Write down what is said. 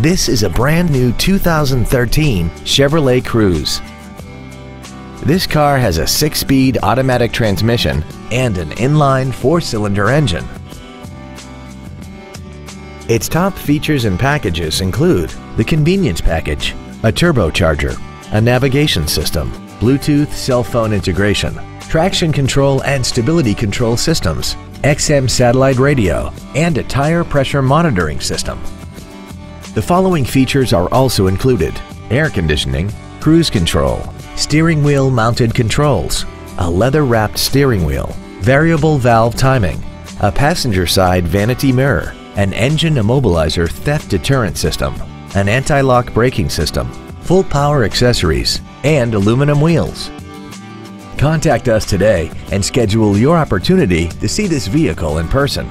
This is a brand new 2013 Chevrolet Cruze. This car has a six-speed automatic transmission and an inline four-cylinder engine. Its top features and packages include the convenience package, a turbocharger, a navigation system, Bluetooth cell phone integration, traction control and stability control systems, XM satellite radio, and a tire pressure monitoring system. The following features are also included. Air conditioning, cruise control, steering wheel mounted controls, a leather-wrapped steering wheel, variable valve timing, a passenger side vanity mirror, an engine immobilizer theft deterrent system, an anti-lock braking system, full power accessories, and aluminum wheels. Contact us today and schedule your opportunity to see this vehicle in person.